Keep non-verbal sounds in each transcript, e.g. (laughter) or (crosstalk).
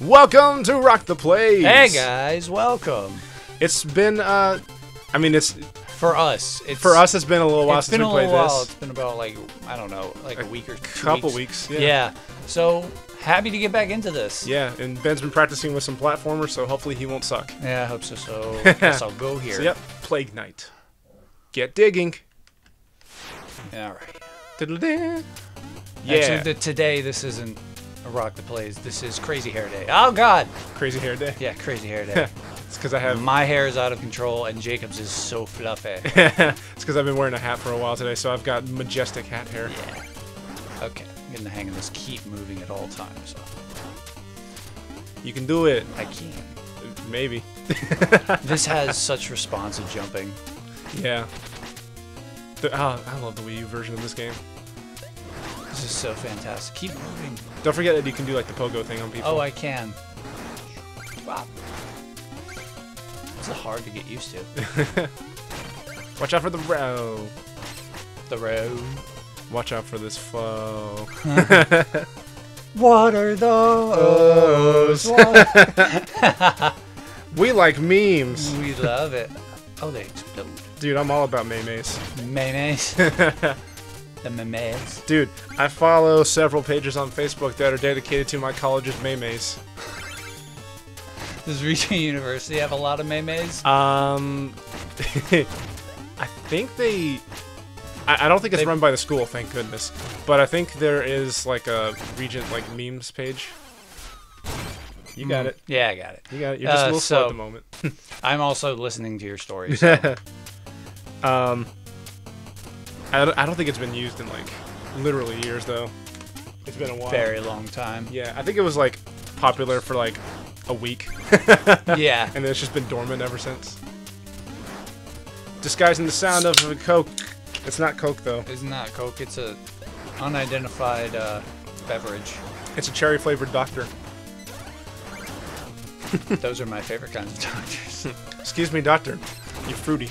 Welcome to Rock the Plays. Hey guys, welcome. It's been uh I mean it's For us, it's for us it's been a little while since been we a played this. It's been about like I don't know, like a, week or two Couple weeks. Yeah. Yeah. So happy to get back into this. Yeah, and Ben's been practicing with some platformers, so hopefully he won't suck. Yeah, I hope so. So (laughs) guess I'll go here. So yep, Plague Knight. Get digging. All right. Yeah, Actually, the, today this isn't a rock that plays. This is Crazy Hair Day. Oh God. crazy hair day. Yeah, Crazy Hair Day. (laughs) It's because I have My hair is out of control, and Jacob's is so fluffy. (laughs) it's because I've been wearing a hat for a while today, so I've got majestic hat hair. Yeah. Okay, I'm getting the hang of this. Keep moving at all times. You can do it. I can. Maybe. (laughs) This has such responsive jumping. Yeah. The, oh, I love the Wii U version of this game. This is so fantastic. Keep moving. Don't forget that you can do like the pogo thing on people. Oh, I can. Wow. This is hard to get used to. (laughs) Watch out for the row. The row. Watch out for this foe. (laughs) What are those? (laughs) We like memes. we love it. Oh, they explode. Dude, I'm all about maymays. Mayonnaise. The mayonnaise. Dude, I follow several pages on Facebook that are dedicated to my college's maymays. Does Regent (laughs) University have a lot of mayonnaise? Um, (laughs) I think they. I, I don't think it's They- run by the school, thank goodness. But I think there is like a Regent like memes page. You got it. Yeah, I got it. You got it. You're just a Uh, little slow at the moment. (laughs) I'm also listening to your stories. um, I don't, I don't think it's been used in like literally years though. It's been a while. Very long time. Yeah, I think it was like popular for like a week, (laughs) (laughs) Yeah. and then it's just been dormant ever since. Disguising the sound of a Coke. It's not Coke though. It's not Coke. It's a unidentified uh, beverage. It's a cherry flavored Doctor. Those are my favorite kinds of (laughs) doctors. Excuse me, Doctor. You're fruity.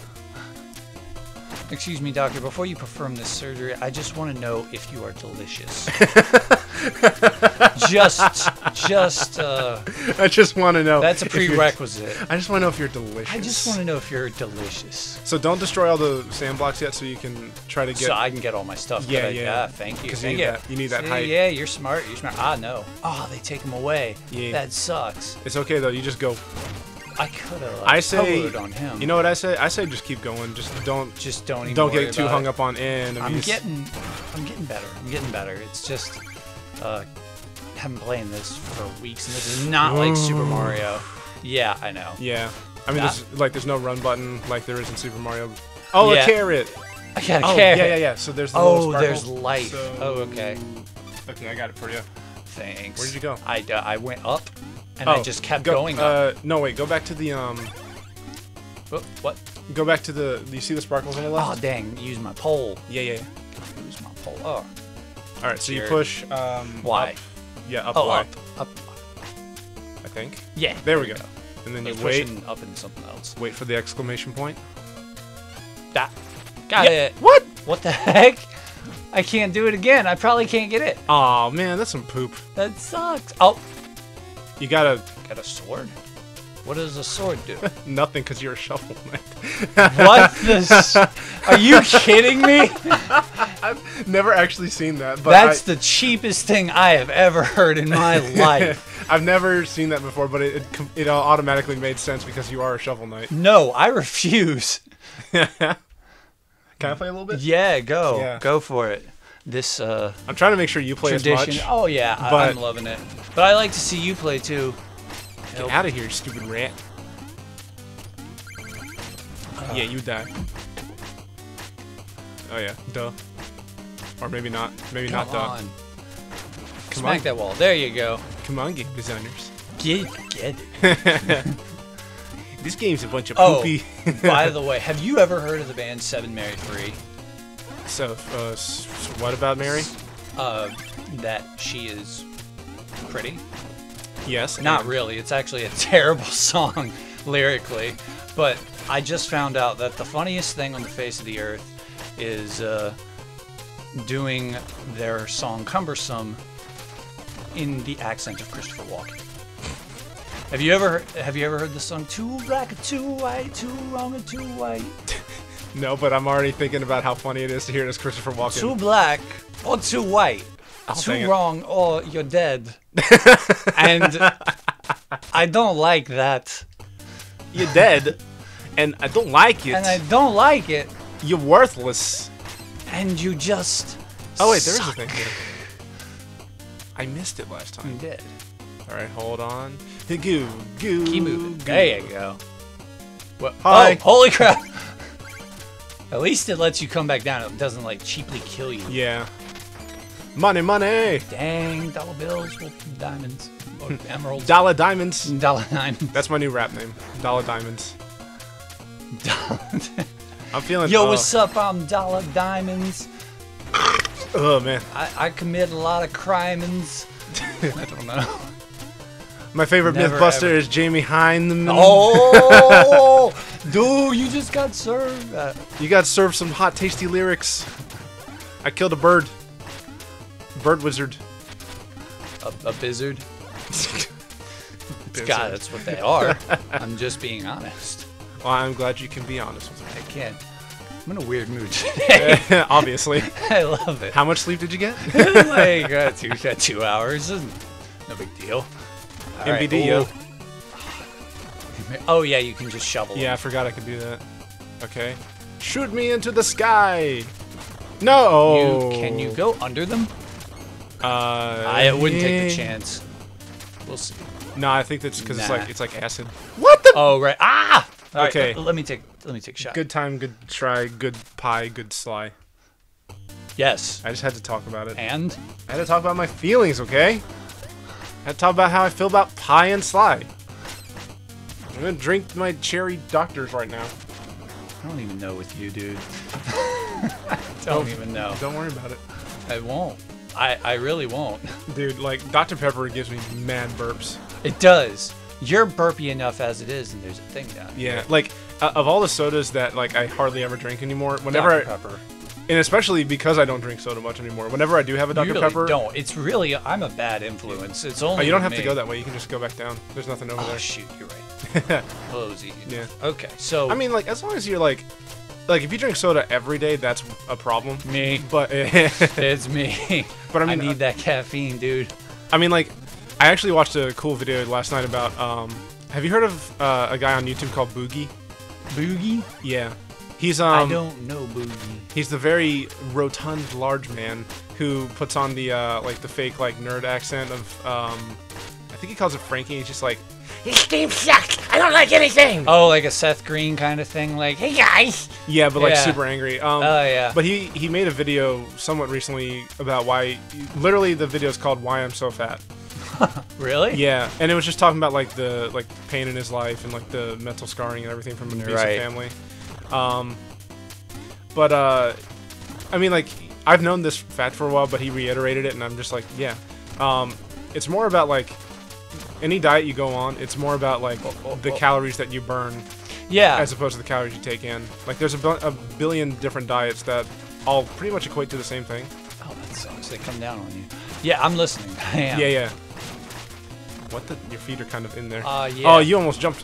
Excuse me, doctor. Before you perform this surgery, I just want to know if you are delicious. (laughs) just, just. Uh, I just want to know. that's a prerequisite. I just want to know if you're delicious. I just want to know if you're delicious, So don't destroy all the sand blocks yet, so you can try to get. so I can get all my stuff. Yeah, I- yeah. Thank you Thank you. that- you need that See, height. Yeah, you're smart. You're smart. Ah, no. Oh, they take them away. Yeah. That sucks. It's okay though. You just go. I could have. I say. on him. You know what I say? I say just keep going. Just don't. just don't even. Don't get too hung it. up on in. I'm getting, I'm getting better. I'm getting better. It's just, uh, I've been playing this for weeks, and this is not like Super Mario. Yeah, I know. Yeah. I mean, there's like there's no run button like there is in Super Mario. Oh, Yeah. a carrot. I got a Oh, carrot. yeah, yeah, yeah. So there's the Oh, there's life. So- Oh, okay. Okay, I got it for you. Thanks. Where did you go? I, uh, I went up, and oh, I just kept go, going up. Uh, no, wait. Go back to the um. Oh, what? Go back to the. Do you see the sparkles on the left? Oh, dang! Use my pole. yeah, yeah. Use my pole. Oh, All right. So you push um. Y. up. Yeah, up oh, Y, up, up. I think. Yeah. There we go. And then you wait. up into something else. Wait for the exclamation point. That. Got Yeah, it. What? What the (laughs) heck? I can't do it again. I probably can't get it. Oh man, that's some poop. That sucks. Oh, You gotta got a sword. What does a sword do? (laughs) nothing because you're a shovel knight. what (laughs) the? Are you kidding me? (laughs) I've never actually seen that, but That's I, the cheapest thing I have ever heard in my life. I've never seen that before, but it it, it automatically made sense because you are a shovel knight. No, I refuse. Can I play a little bit? Yeah, go. Yeah. Go for it. This uh I'm trying to make sure you play as much. Oh yeah, I, but- I'm loving it. But I like to see you play too. Get out of here, stupid rat. yeah, you die. Oh yeah, duh. Or maybe not. Maybe Come not duh. on. Come Smack on. that wall. There you go. Come on, game designers. Get get it. (laughs) This game's a bunch of poopy. Oh, (laughs) by the (laughs) way, have you ever heard of the band Seven Mary Three? so, uh, s- what about Mary? Uh, that she is pretty. Yes. Not and- really. It's actually a (laughs) terrible song lyrically. But I just found out that the funniest thing on the face of the earth is uh, doing their song "Cumbersome" in the accent of Christopher Walken. Have you ever have you ever heard the song "Too Black, Too White, Too Wrong, and Too White"? (laughs) No, but I'm already thinking about how funny it is to hear this Christopher Walken. Too black or too white, dang too wrong or you're dead. (laughs) and I don't like that, You're dead, and I don't like it. and I don't like it, You're worthless. and you just. Oh wait, there is a thing here. I missed it last time. You did. All right, hold on. Goo, goo. Keep moving. goo. There you go. What? Hi. Oh, holy crap! (laughs) At least it lets you come back down. It doesn't like cheaply kill you. Yeah. Money, money. Dang, dollar bills, will diamonds, or emeralds, Dollar diamonds. dollar diamonds. That's my new rap name. Dollar diamonds. (laughs) I'm feeling. Yo, uh, what's up? I'm Dollar Diamonds. Oh man, I, I commit a lot of crimes. (laughs) I don't know. My favorite Never, MythBuster ever. is Jamie Hyneman. Oh, (laughs) dude, you just got served. Uh, You got served some hot, tasty lyrics. I killed a bird. Bird wizard. a, a bizzard. (laughs) God, that's what they are. (laughs) I'm just being honest. Well, I'm glad you can be honest with me. I can't. I'm in a weird mood today. Obviously. I love it. How much sleep did you get? like uh, two, two hours. No big deal. All right, MBD, yo. Oh yeah, you can just shovel. Yeah, I forgot I could do that. Okay. Shoot me into the sky. No. You, can you go under them? Uh, I wouldn't take eh. the chance. We'll see. No, I think that's because it's like it's like acid. What the? Oh right. Ah. All right, Okay. Let, let me take. Let me take a shot. Good time, good try, good pie, good sly. Yes. I just had to talk about it. And I had to talk about my feelings, okay? I talk about how I feel about pie and slide. I'm gonna drink my cherry doctors right now. I don't even know with you, dude. (laughs) I don't even know. Don't worry about it. I won't. I, I really won't. (laughs) Dude, like, Dr. Pepper gives me mad burps. It does. You're burpy enough as it is, and there's a thing down Yeah, here. like, uh, of all the sodas that, like, I hardly ever drink anymore, whenever Dr. I, Pepper. And especially because I don't drink soda much anymore, whenever I do have a Dr. You really Pepper, don't. It's really. I'm a bad influence. It's only. oh, you don't have to go that way. You can just go back down. There's nothing over Oh there. shoot, you're right. (laughs) Closey. Yeah. Okay, so I mean, like, as long as you're, like, like, if you drink soda every day, that's a problem. me. But, (laughs) It's me. But I mean, I, need uh, that caffeine, dude. I mean, like, I actually watched a cool video last night about. Um, have you heard of uh, a guy on YouTube called Boogie? Boogie? Yeah, he's um, I don't know Boogie. he's the very rotund, large man who puts on the uh, like the fake like nerd accent of um, I think he calls it Frankie. He's just like, This game sucks. I don't like anything. Oh, like a Seth Green kind of thing. Like, Hey guys. yeah, but like Yeah. super angry. Um, oh yeah. But he he made a video somewhat recently about why. Literally, the video is called "Why I'm So Fat." (laughs) really? Yeah, and it was just talking about like the like pain in his life and like the mental scarring and everything from an abusive Right. family. Um, but uh, I mean, like I've known this fact for a while, but he reiterated it, and I'm just like, yeah. Um, it's more about like any diet you go on. It's more about like the calories that you burn Yeah. as opposed to the calories you take in. Like there's a, bil- a billion different diets that all pretty much equate to the same thing. oh, that sucks. They come down on you. Yeah, I'm listening. (laughs) Yeah, yeah. What the? Your feet are kind of in there. Uh, yeah. Oh, you almost jumped.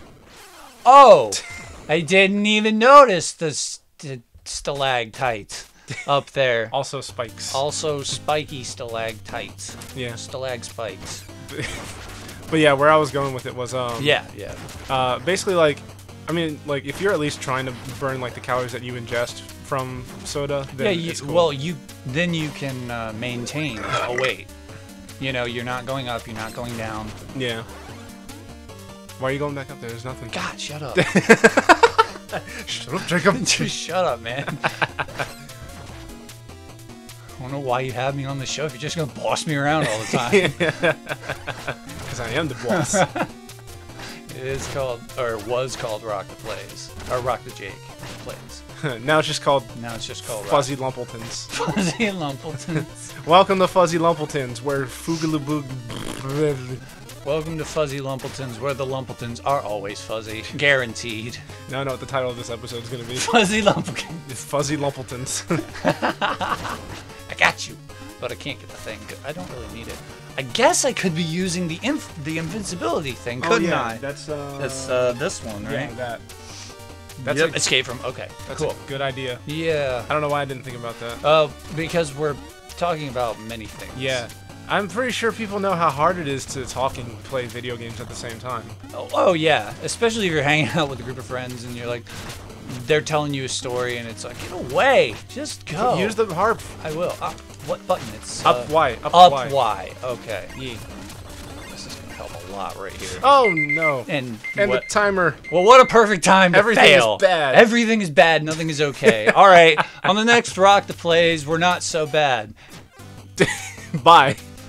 Oh, (laughs) I didn't even notice the st- stalactites up there. (laughs) Also spikes. Also, spiky stalactites. Yeah. Stalag spikes. (laughs) But yeah, where I was going with it was um Yeah, yeah. uh basically like I mean like if you're at least trying to burn like the calories that you ingest from soda, then Yeah, you, it's cool. well, you then you can uh, maintain a weight. You know, you're not going up, you're not going down. yeah. Why are you going back up there? There's nothing. God, shut up. (laughs) Shut up, Jacob. (laughs) Just shut up, man. I don't know why you have me on the show if you're just gonna boss me around all the time. (laughs) Because I am the boss. (laughs) it is called, or was called Rock the Plays, or Rock the Jake Plays. now it's just called Now it's just called Fuzzy Lumpletons. Fuzzy Lumpletons. Welcome to Fuzzy Lumpletons, where Foogaloo Welcome to Fuzzy Lumpletons, where the Lumpletons are always fuzzy, guaranteed. Now I know what the title of this episode is going to be. Fuzzy Lumpletons. Fuzzy Lumpletons. (laughs) (laughs) I got you. But I can't get the thing. I don't really need it. I guess I could be using the inf- the invincibility thing, couldn't I? That's uh. That's uh, this one, yeah, right? that. That's Yep, a, escape from. Okay, that's cool. a good idea. Yeah. I don't know why I didn't think about that. Uh, because we're talking about many things. Yeah. I'm pretty sure people know how hard it is to talk and play video games at the same time. Oh, oh yeah, especially if you're (laughs) hanging out with a group of friends and you're like, they're telling you a story and it's like, get away, just go. Use the harp. I will. Up. What button? It's Up uh, Y. Up, Up Y. Y. Okay. Yeah. This is gonna help a lot right here. Oh no. And And what? the timer. Well, what a perfect time to Everything is bad. Everything is bad. Nothing is okay. (laughs) All right. On the next rock the plays, we're not so bad. (laughs) Bye.